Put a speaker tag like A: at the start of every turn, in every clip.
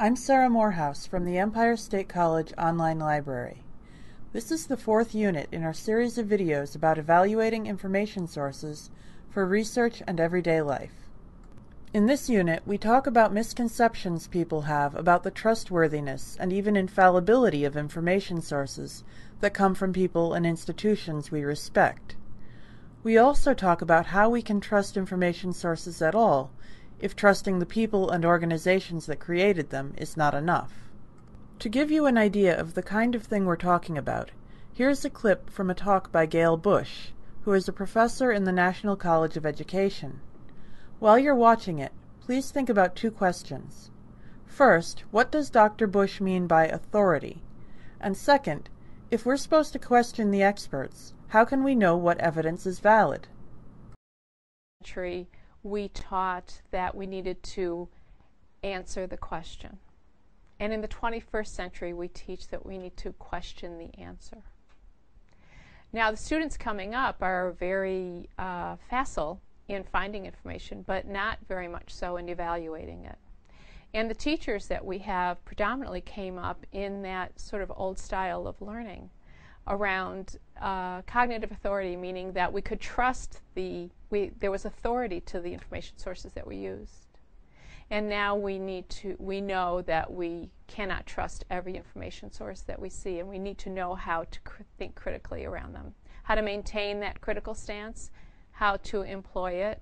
A: I'm Sarah Morehouse from the Empire State College Online Library. This is the fourth unit in our series of videos about evaluating information sources for research and everyday life. In this unit, we talk about misconceptions people have about the trustworthiness and even infallibility of information sources that come from people and institutions we respect. We also talk about how we can trust information sources at all if trusting the people and organizations that created them is not enough. To give you an idea of the kind of thing we're talking about, here's a clip from a talk by Gayle Bush, who is a professor in the National College of Education. While you're watching it, please think about two questions. First, what does Dr. Bush mean by authority? And second, if we're supposed to question the experts, how can we know what evidence is valid?
B: We taught that we needed to answer the question. And in the 21st century, we teach that we need to question the answer. Now, the students coming up are very uh, facile in finding information, but not very much so in evaluating it. And the teachers that we have predominantly came up in that sort of old style of learning around uh, cognitive authority, meaning that we could trust the, we, there was authority to the information sources that we used. And now we need to, we know that we cannot trust every information source that we see, and we need to know how to cr- think critically around them, how to maintain that critical stance, how to employ it,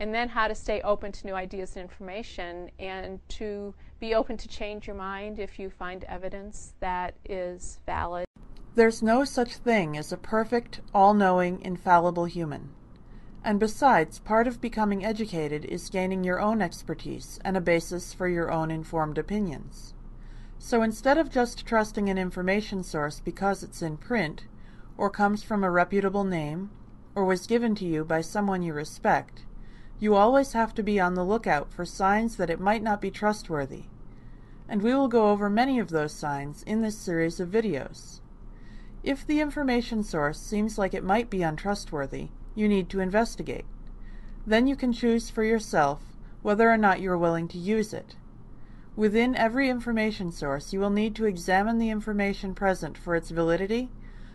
B: and then how to stay open to new ideas and information, and to be open to change your mind if you find evidence that is valid.
A: There's no such thing as a perfect, all knowing, infallible human. And besides, part of becoming educated is gaining your own expertise and a basis for your own informed opinions. So instead of just trusting an information source because it's in print, or comes from a reputable name, or was given to you by someone you respect, you always have to be on the lookout for signs that it might not be trustworthy. And we will go over many of those signs in this series of videos. If the information source seems like it might be untrustworthy, you need to investigate. Then you can choose for yourself whether or not you are willing to use it. Within every information source, you will need to examine the information present for its validity,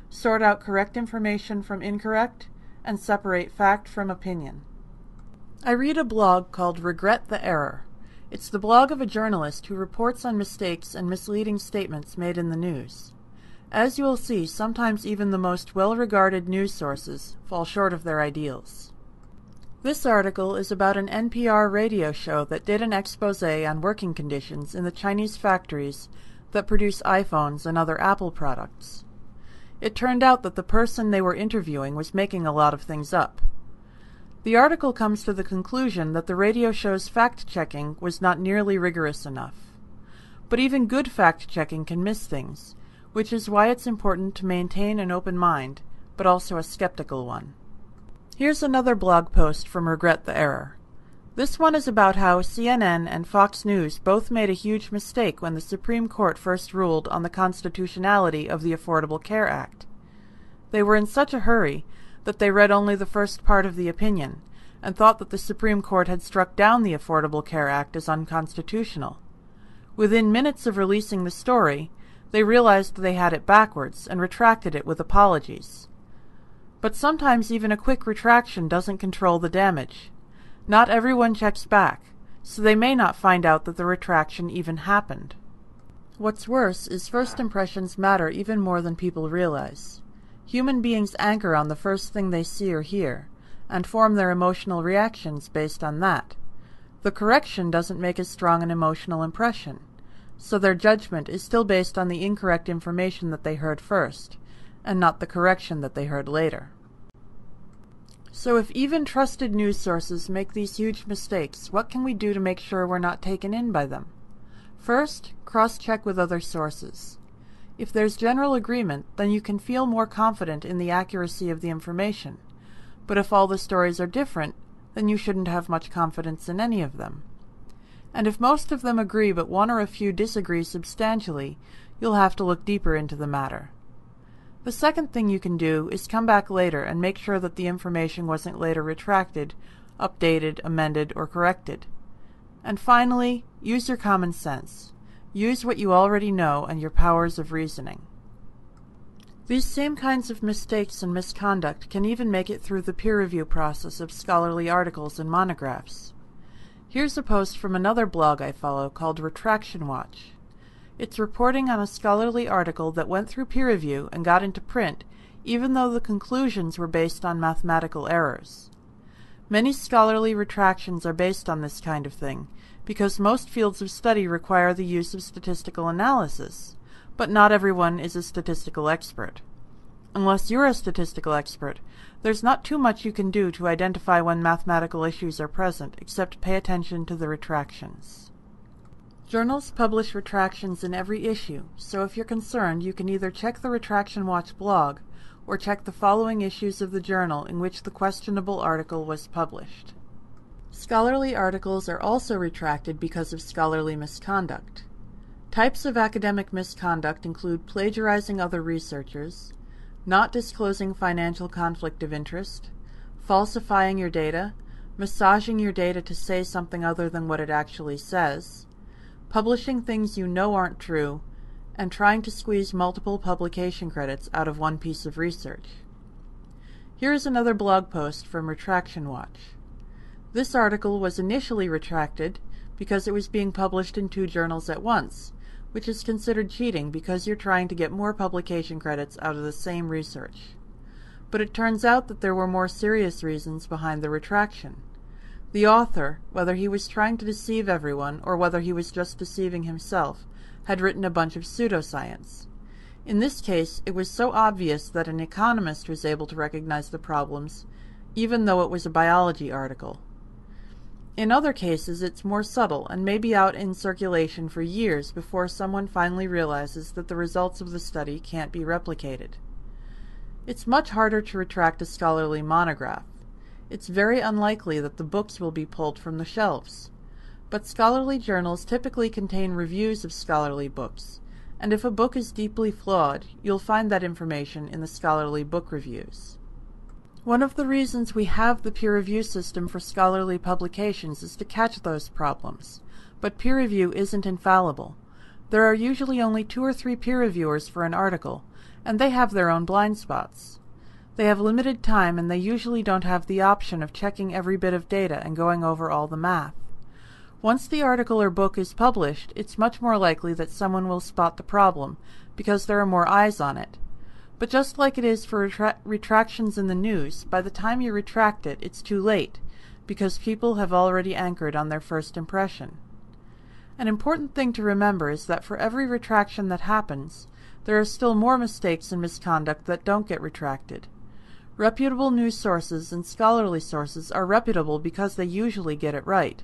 A: sort out correct information from incorrect, and separate fact from opinion. I read a blog called Regret the Error. It's the blog of a journalist who reports on mistakes and misleading statements made in the news. As you will see, sometimes even the most well-regarded news sources fall short of their ideals. This article is about an NPR radio show that did an expose on working conditions in the Chinese factories that produce iPhones and other Apple products. It turned out that the person they were interviewing was making a lot of things up. The article comes to the conclusion that the radio show's fact-checking was not nearly rigorous enough. But even good fact-checking can miss things, which is why it's important to maintain an open mind, but also a skeptical one. Here's another blog post from Regret the Error. This one is about how CNN and Fox News both made a huge mistake when the Supreme Court first ruled on the constitutionality of the Affordable Care Act. They were in such a hurry that they read only the first part of the opinion and thought that the Supreme Court had struck down the Affordable Care Act as unconstitutional. Within minutes of releasing the story, they realized they had it backwards and retracted it with apologies. But sometimes even a quick retraction doesn't control the damage. Not everyone checks back, so they may not find out that the retraction even happened. What's worse is first impressions matter even more than people realize. Human beings anchor on the first thing they see or hear, and form their emotional reactions based on that. The correction doesn't make as strong an emotional impression so their judgment is still based on the incorrect information that they heard first, and not the correction that they heard later. So if even trusted news sources make these huge mistakes, what can we do to make sure we're not taken in by them? First, cross-check with other sources. If there's general agreement, then you can feel more confident in the accuracy of the information. But if all the stories are different, then you shouldn't have much confidence in any of them and if most of them agree but one or a few disagree substantially, you'll have to look deeper into the matter. The second thing you can do is come back later and make sure that the information wasn't later retracted, updated, amended, or corrected. And finally, use your common sense. Use what you already know and your powers of reasoning. These same kinds of mistakes and misconduct can even make it through the peer review process of scholarly articles and monographs. Here's a post from another blog I follow called Retraction Watch. It's reporting on a scholarly article that went through peer review and got into print, even though the conclusions were based on mathematical errors. Many scholarly retractions are based on this kind of thing, because most fields of study require the use of statistical analysis but not everyone is a statistical expert. Unless you're a statistical expert, there's not too much you can do to identify when mathematical issues are present except pay attention to the retractions. Journals publish retractions in every issue, so if you're concerned, you can either check the Retraction Watch blog or check the following issues of the journal in which the questionable article was published. Scholarly articles are also retracted because of scholarly misconduct. Types of academic misconduct include plagiarizing other researchers, not disclosing financial conflict of interest, falsifying your data, massaging your data to say something other than what it actually says, publishing things you know aren't true, and trying to squeeze multiple publication credits out of one piece of research. Here is another blog post from Retraction Watch. This article was initially retracted because it was being published in two journals at once, which is considered cheating because you're trying to get more publication credits out of the same research. But it turns out that there were more serious reasons behind the retraction. The author, whether he was trying to deceive everyone or whether he was just deceiving himself, had written a bunch of pseudoscience. In this case, it was so obvious that an economist was able to recognize the problems, even though it was a biology article. In other cases, it's more subtle and may be out in circulation for years before someone finally realizes that the results of the study can't be replicated. It's much harder to retract a scholarly monograph. It's very unlikely that the books will be pulled from the shelves. But scholarly journals typically contain reviews of scholarly books, and if a book is deeply flawed, you'll find that information in the scholarly book reviews. One of the reasons we have the peer review system for scholarly publications is to catch those problems. But peer review isn't infallible. There are usually only two or three peer reviewers for an article, and they have their own blind spots. They have limited time and they usually don't have the option of checking every bit of data and going over all the math. Once the article or book is published, it's much more likely that someone will spot the problem, because there are more eyes on it, but just like it is for retra retractions in the news, by the time you retract it, it's too late, because people have already anchored on their first impression. An important thing to remember is that for every retraction that happens, there are still more mistakes and misconduct that don't get retracted. Reputable news sources and scholarly sources are reputable because they usually get it right.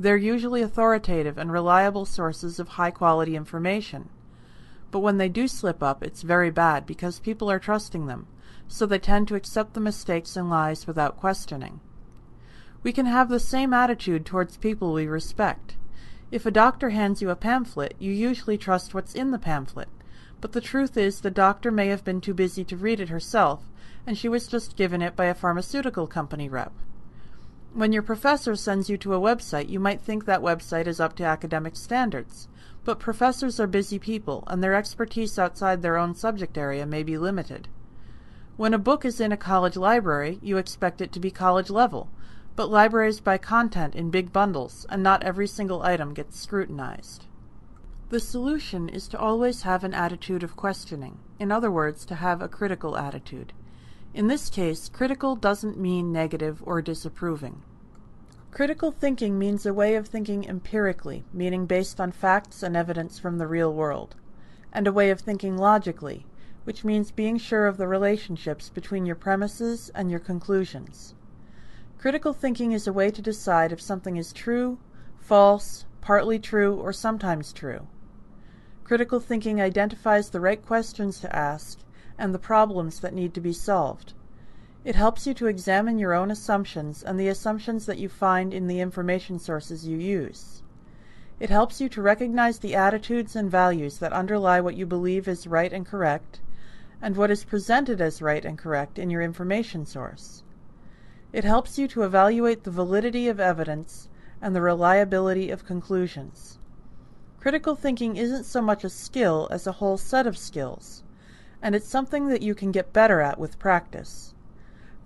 A: They're usually authoritative and reliable sources of high quality information. But when they do slip up, it's very bad because people are trusting them, so they tend to accept the mistakes and lies without questioning. We can have the same attitude towards people we respect. If a doctor hands you a pamphlet, you usually trust what's in the pamphlet. But the truth is the doctor may have been too busy to read it herself, and she was just given it by a pharmaceutical company rep. When your professor sends you to a website, you might think that website is up to academic standards. But professors are busy people, and their expertise outside their own subject area may be limited. When a book is in a college library, you expect it to be college level, but libraries buy content in big bundles, and not every single item gets scrutinized. The solution is to always have an attitude of questioning, in other words, to have a critical attitude. In this case, critical doesn't mean negative or disapproving. Critical thinking means a way of thinking empirically, meaning based on facts and evidence from the real world, and a way of thinking logically, which means being sure of the relationships between your premises and your conclusions. Critical thinking is a way to decide if something is true, false, partly true, or sometimes true. Critical thinking identifies the right questions to ask and the problems that need to be solved. It helps you to examine your own assumptions and the assumptions that you find in the information sources you use. It helps you to recognize the attitudes and values that underlie what you believe is right and correct, and what is presented as right and correct in your information source. It helps you to evaluate the validity of evidence and the reliability of conclusions. Critical thinking isn't so much a skill as a whole set of skills, and it's something that you can get better at with practice.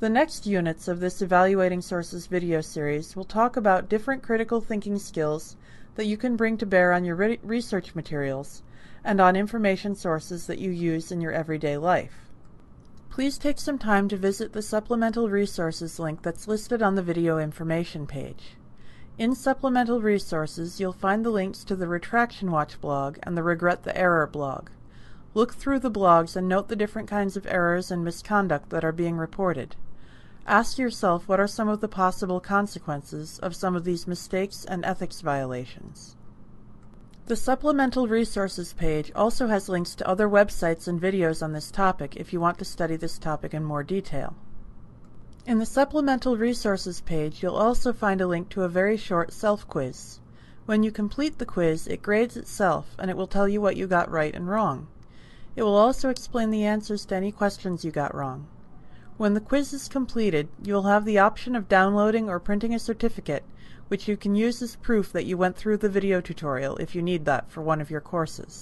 A: The next units of this Evaluating Sources video series will talk about different critical thinking skills that you can bring to bear on your re research materials and on information sources that you use in your everyday life. Please take some time to visit the supplemental resources link that's listed on the video information page. In Supplemental Resources, you'll find the links to the Retraction Watch blog and the Regret the Error blog. Look through the blogs and note the different kinds of errors and misconduct that are being reported. Ask yourself what are some of the possible consequences of some of these mistakes and ethics violations. The Supplemental Resources page also has links to other websites and videos on this topic if you want to study this topic in more detail. In the Supplemental Resources page, you'll also find a link to a very short self-quiz. When you complete the quiz, it grades itself, and it will tell you what you got right and wrong. It will also explain the answers to any questions you got wrong. When the quiz is completed, you will have the option of downloading or printing a certificate, which you can use as proof that you went through the video tutorial if you need that for one of your courses.